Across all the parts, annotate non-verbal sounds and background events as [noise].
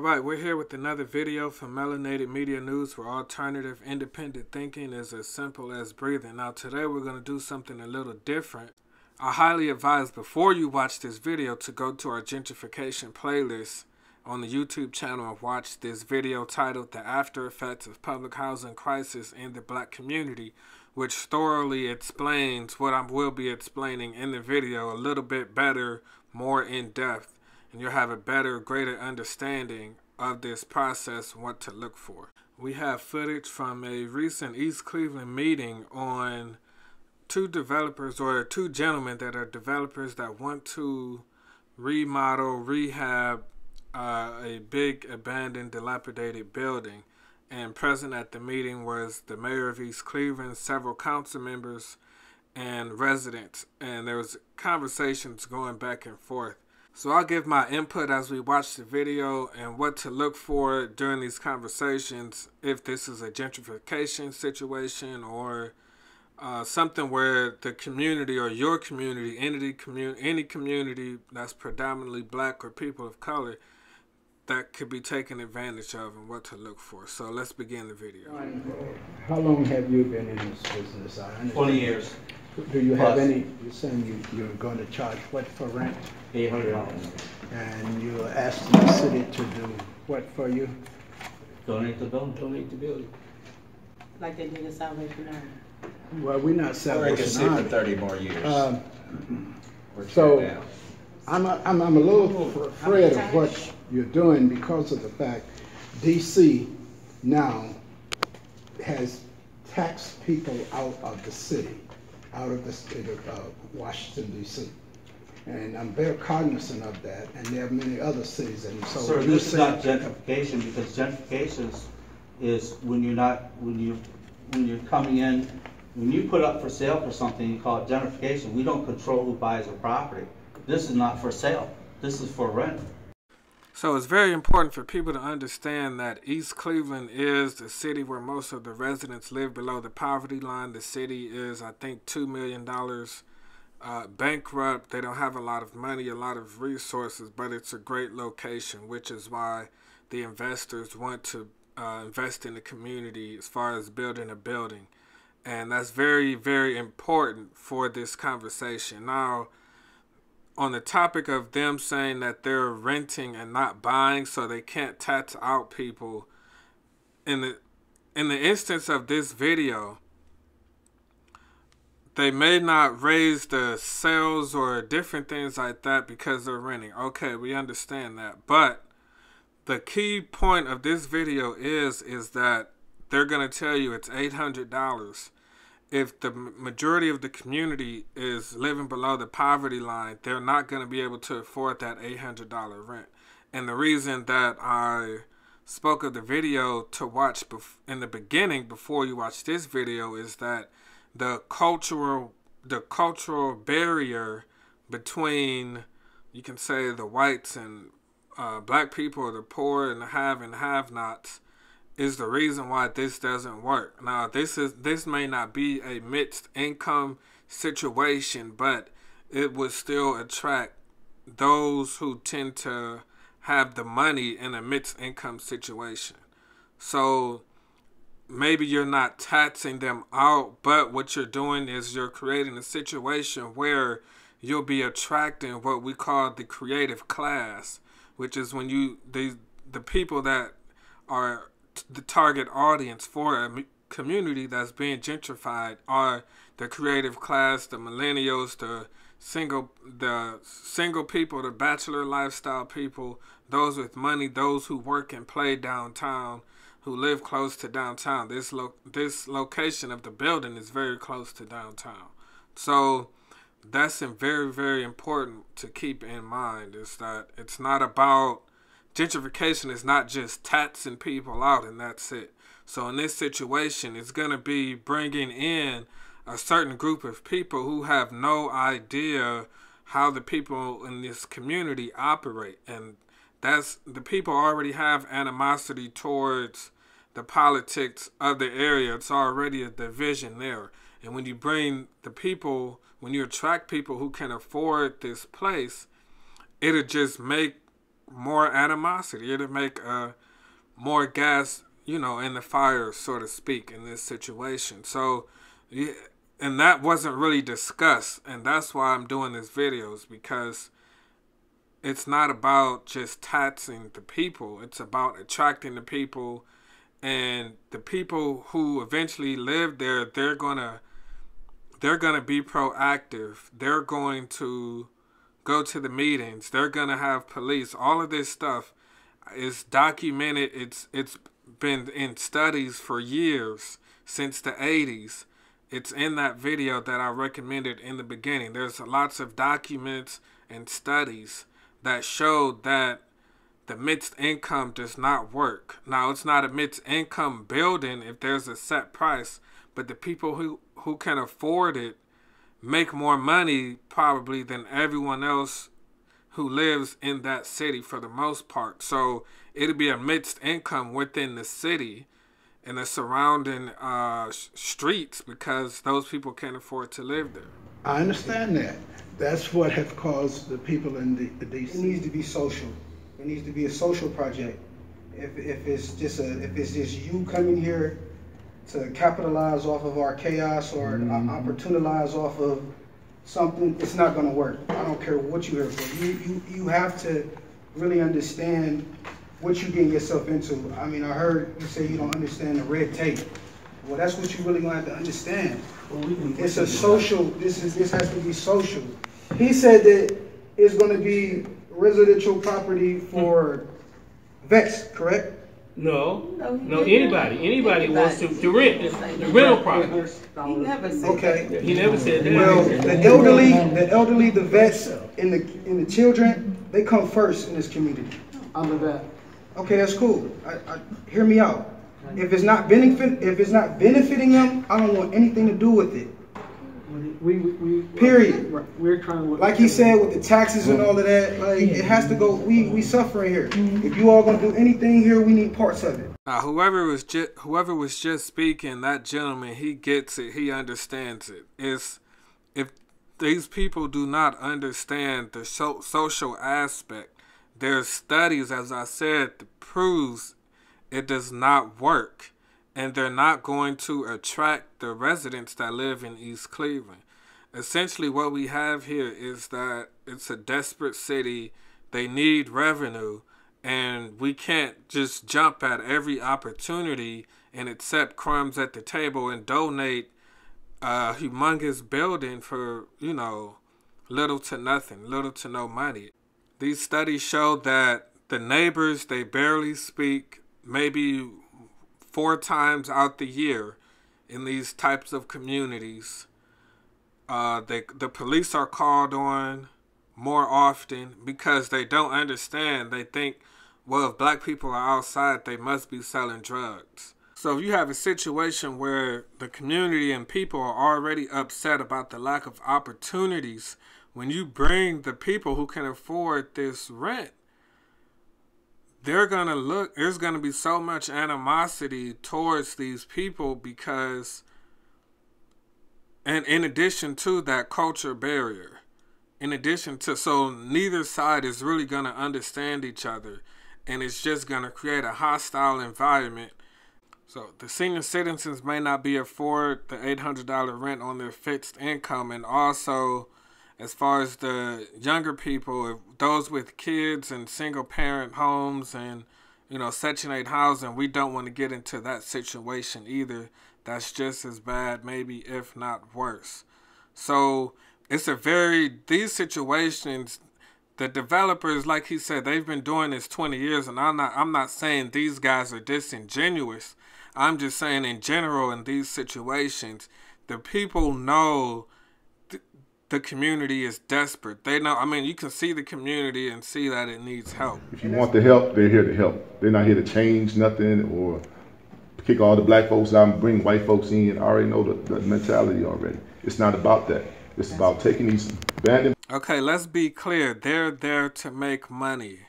All right, we're here with another video from Melanated Media News where alternative independent thinking is as simple as breathing. Now today we're going to do something a little different. I highly advise before you watch this video to go to our gentrification playlist on the YouTube channel and watch this video titled The After Effects of Public Housing Crisis in the Black Community, which thoroughly explains what I will be explaining in the video a little bit better, more in depth and you'll have a better, greater understanding of this process what to look for. We have footage from a recent East Cleveland meeting on two developers or two gentlemen that are developers that want to remodel, rehab uh, a big abandoned, dilapidated building. And present at the meeting was the mayor of East Cleveland, several council members, and residents. And there was conversations going back and forth. So I'll give my input as we watch the video and what to look for during these conversations if this is a gentrification situation or uh, something where the community or your community, any community, any community that's predominantly black or people of color, that could be taken advantage of and what to look for. So let's begin the video. How long have you been in this business? 20 years. Do you have any, you're saying you, you're going to charge what for rent? Eight hundred dollars. And you're asking the city to do what for you? Donate the building. Donate the building. like they did in Salvation Army. Well, we're not Or I could Salvation sit for Army. thirty more years. Um, Or tear so- down. I'm, a- I'm, I'm a little afraid of what you're doing because of the fact DC now has taxed people out of the city, out of the state of uh, Washington DC. And I'm very cognizant of that, and there are many other cities, and so. Sir, this is not gentrification, because gentrification is- is when you're not, when you, when you're coming in, when you put up for sale for something, you call it gentrification. We don't control who buys a property. This is not for sale. This is for rent. So it's very important for people to understand that East Cleveland is the city where most of the residents live below the poverty line. The city is, I think, $2 million uh, bankrupt. They don't have a lot of money, a lot of resources, but it's a great location, which is why the investors want to uh, invest in the community as far as building a building. And that's very, very important for this conversation. Now, on the topic of them saying that they're renting and not buying so they can't tax out people in the in the instance of this video they may not raise the sales or different things like that because they're renting. Okay we understand that. But the key point of this video is is that they're going to tell you it's $800 if the majority of the community is living below the poverty line, they're not going to be able to afford that $800 rent. And the reason that I spoke of the video to watch in the beginning before you watch this video is that the cultural the cultural barrier between you can say the whites and uh, black people, the poor and the have and have nots is the reason why this doesn't work. Now, this is this may not be a mixed income situation, but it would still attract those who tend to have the money in a mixed income situation. So maybe you're not taxing them out, but what you're doing is you're creating a situation where you'll be attracting what we call the creative class, which is when you the the people that are the target audience for a community that's being gentrified are the creative class, the millennials, the single the single people, the bachelor lifestyle people, those with money, those who work and play downtown, who live close to downtown. This lo- this location of the building is very close to downtown. So that's very very important to keep in mind is that it's not about gentrification is not just taxing people out and that's it. So in this situation, it's going to be bringing in a certain group of people who have no idea how the people in this community operate and that's the people already have animosity towards the politics of the area. It's already a division there. And when you bring the people, when you attract people who can afford this place, it'll just make more animosity. It'll make uh, more gas, you know, in the fire, so to speak, in this situation. So, yeah, and that wasn't really discussed, and that's why I'm doing these videos because it's not about just taxing the people. It's about attracting the people, and the people who eventually live there. They're gonna they're gonna be proactive. They're going to go to the meetings. They're gonna have police. All of this stuff is documented. It's it's been in studies for years since the 80s. It's in that video that I recommended in the beginning. There's lots of documents and studies that show that the mixed income does not work. Now, it's not a mixed income building if there's a set price, but the people who, who can afford it make more money probably than everyone else who lives in that city for the most part. So it'll be a mixed income within the city and the surrounding uh, streets because those people can't afford to live there. I understand that. That's what has caused the people in the, the It needs to be social. It needs to be a social project. If, if it's just a, if it's just you coming here to capitalize off of our chaos or Mhm. opportunize off of something, it's not gonna work. I don't care what you're here for. You, you, you have to really understand what you're getting yourself into. I mean, I heard you say you don't understand the red tape. Well, that's what you really gonna have to understand. It's a social, this is, this has to be social. He said that it's gonna be residential property for vets, correct? No, No, no, didn't. anybody, anybody wants to, to rent, the rental property. He never said Okay. He never said that. Well, the elderly, the elderly, the vets, and the, and the children, they come first in this community. I'm a vet. Okay, that's cool. I, I, hear me out. If it's not benefit, if it's not benefiting them, I don't want anything to do with it. We, we, we. Period. Right, We're trying to. Like he said with the taxes and all of that, like it has to go. We we suffering here. Mm-hmm. If you all gonna do anything here, we need parts of it. Now, whoever was just whoever was just speaking, that gentleman, he gets it. He understands it. It's if these people do not understand the so, social aspect, there's studies, as I said, that proves it does not work, and they're not going to attract the residents that live in East Cleveland. Essentially, what we have here is that it's a desperate city. They need revenue and we can't just jump at every opportunity and accept crumbs at the table and donate a humongous building for you know little to nothing little to no money these studies show that the neighbors they barely speak maybe four times out the year in these types of communities uh, they, the police are called on more often because they don't understand. They think, well, if black people are outside, they must be selling drugs. So if you have a situation where the community and people are already upset about the lack of opportunities, when you bring the people who can afford this rent, they're gonna look. There's gonna be so much animosity towards these people because, and in addition to that culture barrier in addition to so neither side is really going to understand each other and it's just going to create a hostile environment. So the senior citizens may not be afford the $800 rent on their fixed income and also as far as the younger people those with kids and single parent homes and you know section 8 housing we don't want to get into that situation either. That's just as bad maybe if not worse. So it's a very these situations the developers like he said they've been doing this 20 years and i'm not i'm not saying these guys are disingenuous. I'm just saying in general in these situations the people know the community is desperate they know i mean you can see the community and see that it needs help If you want the help, they're here to help. They're not here to change nothing or kick all the black folks out and bring white folks in. I already know the, the mentality already. It's not about that. It's about taking these abandoned Okay, let's be clear. They're there to make money.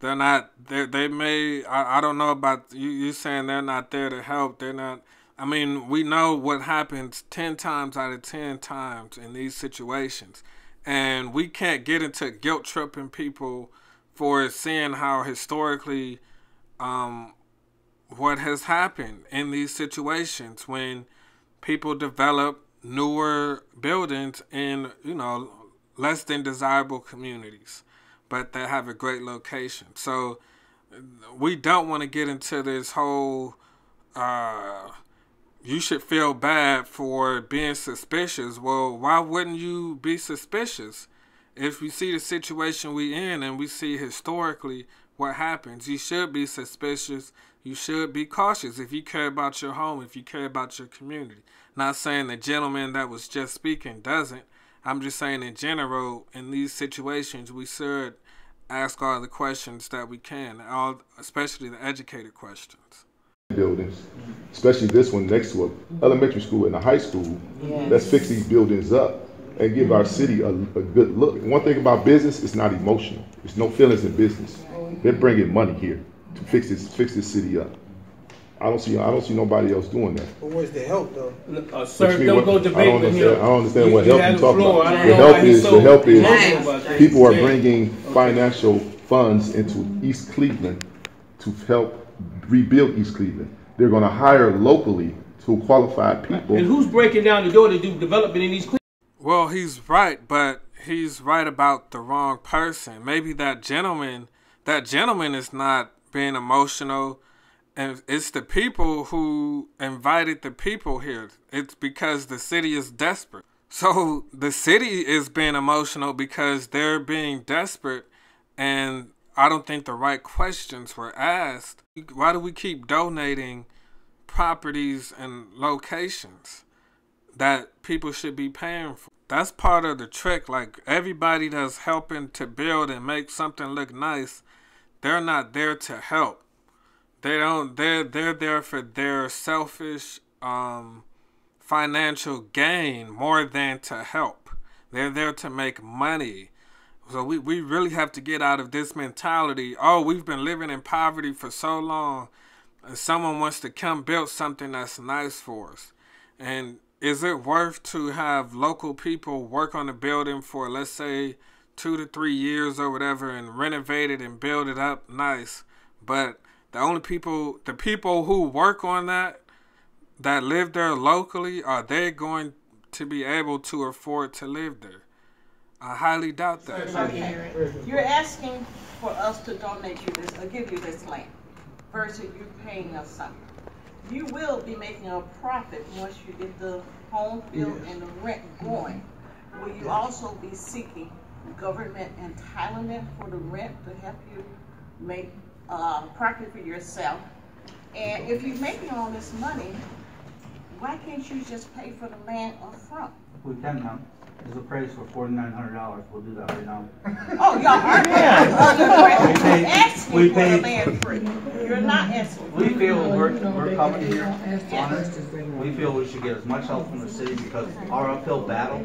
They're not. They they may. I, I don't know about you. You saying they're not there to help. They're not. I mean, we know what happens ten times out of ten times in these situations, and we can't get into guilt tripping people for seeing how historically um, what has happened in these situations when people develop newer buildings in you know less than desirable communities but that have a great location. So we don't want to get into this whole uh, you should feel bad for being suspicious well why wouldn't you be suspicious if we see the situation we in and we see historically what happens you should be suspicious you should be cautious if you care about your home, if you care about your community. Not saying the gentleman that was just speaking doesn't. I'm just saying in general, in these situations, we should ask all the questions that we can, all especially the educated questions. Buildings, especially this one next to an elementary school and a high school. Let's fix these buildings up and give our city a, a good look. One thing about business, it's not emotional. There's no feelings in business. They're bringing money here to fix this fix this city up. I don't see I don't see nobody else doing that. But where's the help though? Uh, sir, mean, don't what- go I debate don't with understand. him. I don't understand what You- you help you the talking floor. about. The help why he's is the help is emotional about this. people are Yeah. bringing financial funds into East Cleveland to help rebuild East Cleveland. They're going to hire locally to qualified people. And who's breaking down the door to do development in these? Cle- Well, he's right, but he's right about the wrong person. Maybe that gentleman, that gentleman is not being emotional, and it's the people who invited the people here. It's because the city is desperate. So the city is being emotional because they're being desperate, and I don't think the right questions were asked. Why do we keep donating properties and locations? that people should be paying for. That's part of the trick. Like everybody that's helping to build and make something look nice, they're not there to help. They don't they're they're there for their selfish um financial gain more than to help. They're there to make money. So we, we really have to get out of this mentality. Oh, we've been living in poverty for so long and someone wants to come build something that's nice for us. And is it worth to have local people work on the building for let's say two to three years or whatever and renovate it and build it up nice but the only people the people who work on that that live there locally are they going to be able to afford to live there i highly doubt that Okay. You're asking for us to donate you this, or give you this land versus you paying us something. You will be making a profit once you get the home built and the rent going. Will you also be seeking government entitlement for the rent to help you make, uh, profit for yourself? And if you're making all this money, why can't you just pay for the land up front? We can now. There's a price for forty-nine hundred dollars. We'll do that right now. [laughs] Oh, y'all are [laughs] We You're paid- asking for the paid- land free. You're not asking. We feel we're, we're coming here on it. We feel we should get as much help from the city because our uphill battle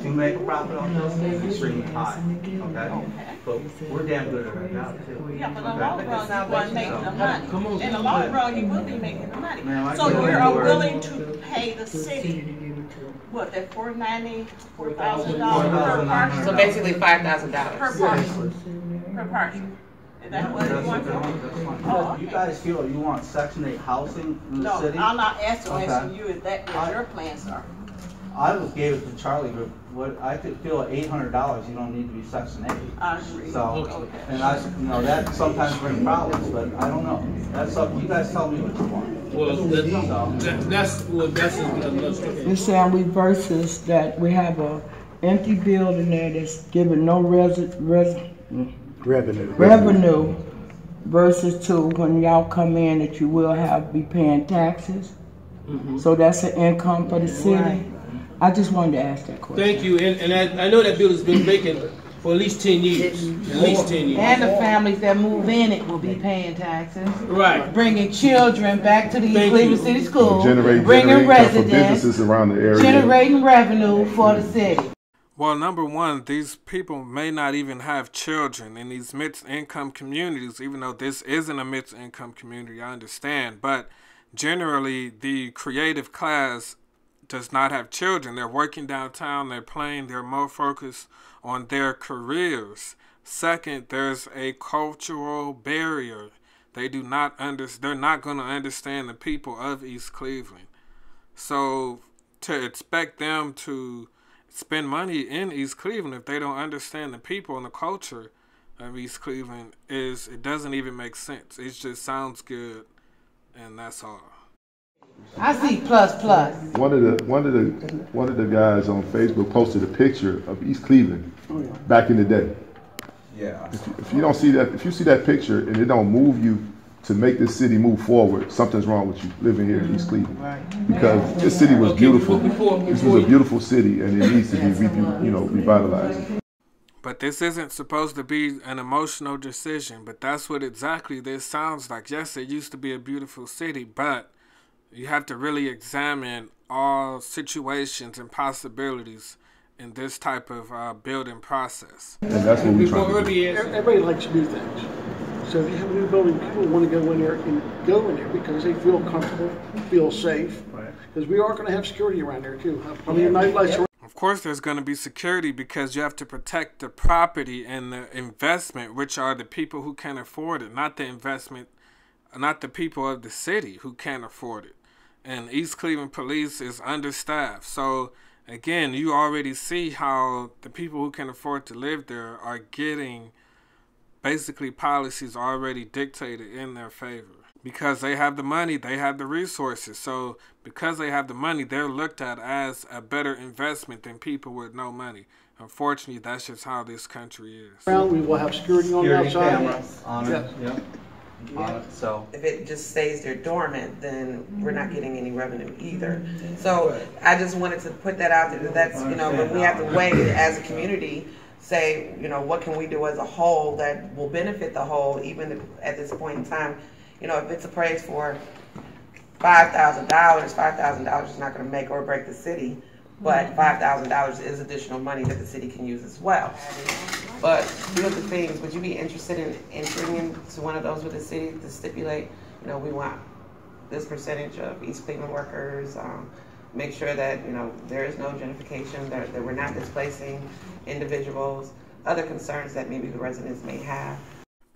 to make a profit on this is extremely high, okay? But we're damn good at our job too. Yeah, but in the long run, you want making the money. In the long run, you will be making the money. Ma'am, So can you're willing to pay the city, what, that four ninety, four thousand dollars per parcel? So basically five thousand dollars. Per dollars. parcel, per parcel. Is that what you That's, want? that's fine. Oh, You guys feel you want section eight housing in the No, city? I'm not asking, I'm Okay. asking you, is that what your plans are? I was gave it to Charlie, but what, I could feel at eight hundred dollars, you don't need to be section eight. I agree. So, Okay. and I, you know, that sometimes brings problems, but I don't know. That's up, you guys tell me what you want. Well, that, that- that's, well, that's another story. Ms. Sam, we versus that we have a empty building there that's giving no resi- res- Revenue. revenue versus to when y'all come in that you will have, be paying taxes. Mm-hmm. So that's an income for the city. I just wanted to ask that question. Thank you, and, and I, I know that building's been vacant for at least ten years, at least ten years. And the families that move in it will be paying taxes, Right. bringing children back to the East Thank Cleveland you. City School, generate bringing for residents, businesses around the area. generating revenue for the city. Well, number one, these people may not even have children in these mixed income communities, even though this isn't a mixed income community, I understand. But generally, the creative class does not have children. They're working downtown, they're playing, they're more focused on their careers Second, there's a cultural barrier. They do not under, they're not going to understand the people of East Cleveland. So to expect them to spend money in East Cleveland if they don't understand the people and the culture of East Cleveland is it doesn't even make sense. It just sounds good and that's all. I see plus plus. One of the one of the one of the guys on Facebook posted a picture of East Cleveland back in the day. Yeah. If you, if you don't see that, if you see that picture and it don't move you to make this city move forward, something's wrong with you living here in East mm-hmm. Cleveland. Right. Because this city was beautiful. This was a beautiful city, and it needs to be, you know, revitalized. But this isn't supposed to be an emotional decision, but that's what exactly this sounds like. Yes, it used to be a beautiful city, but you have to really examine all situations and possibilities in this type of uh, building process. And that's what we're trying to do. Everybody likes new things. So if you have a new building, people want to go in there and go in there because they feel comfortable, feel safe. Because we are going to have security around there too. I mean, night lights Of course, there's going to be security because you have to protect the property and the investment, which are the people who can afford it, not the investment, not the people of the city who can't afford it. And East Cleveland Police is understaffed. So, again, you already see how the people who can afford to live there are getting basically policies already dictated in their favor because they have the money, they have the resources. So because they have the money, they're looked at as a better investment than people with no money. Unfortunately, that's just how this country is. we will have security on the Security outside. cameras on it, Yeah. yep. On it, uh, so. if it just stays there dormant, then we're not getting any revenue either. So I just wanted to put that out there, that that's, you know, but we have to weigh as a community, say, you know, what can we do as a whole that will benefit the whole, even at this point in time, you know, if it's appraised for five thousand dollars, five thousand dollars is not gonna make or break the city, but five thousand dollars is additional money that the city can use as well. But the things, would you be interested in entering into one of those with the city to stipulate, you know, we want this percentage of East Cleveland workers, um, make sure that, you know, there is no gentrification, that, that we're not displacing individuals, other concerns that maybe the residents may have.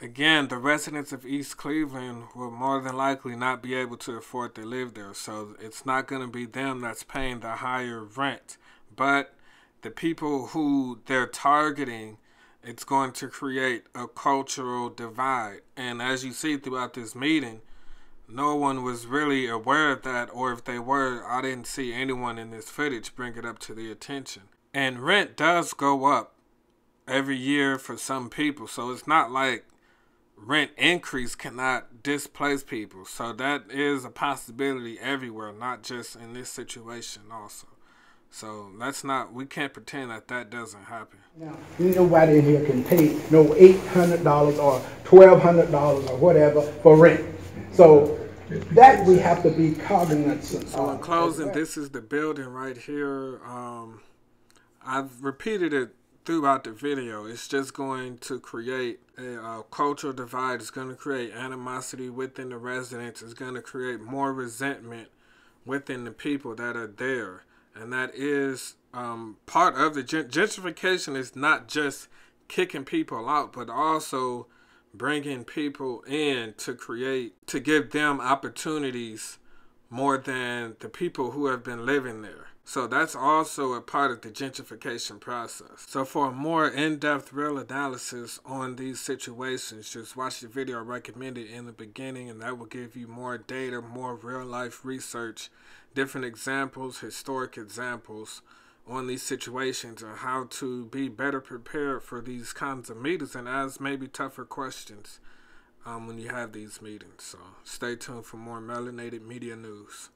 Again, the residents of East Cleveland will more than likely not be able to afford to live there. So it's not going to be them that's paying the higher rent. But the people who they're targeting, it's going to create a cultural divide. And as you see throughout this meeting, no one was really aware of that, or if they were, I didn't see anyone in this footage bring it up to the attention. And rent does go up every year for some people, so it's not like rent increase cannot displace people. So that is a possibility everywhere, not just in this situation also. So let's not, we can't pretend that that doesn't happen. Now, Nobody in here can pay no eight hundred dollars or twelve hundred dollars or whatever for rent. So that we have to be cognizant So in closing, this is the building right here. Um, I've repeated it throughout the video. It's just going to create a uh, cultural divide. It's going to create animosity within the residents. It's going to create more resentment within the people that are there. And that is um, part of the gent- gentrification is not just kicking people out, but also bringing people in to create, to give them opportunities more than the people who have been living there. So that's also a part of the gentrification process. So for a more in-depth real analysis on these situations, just watch the video recommended in the beginning and that will give you more data, more real life research, different examples, historic examples on these situations and how to be better prepared for these kinds of meetings and ask maybe tougher questions um, when you have these meetings. So stay tuned for more melanated media news.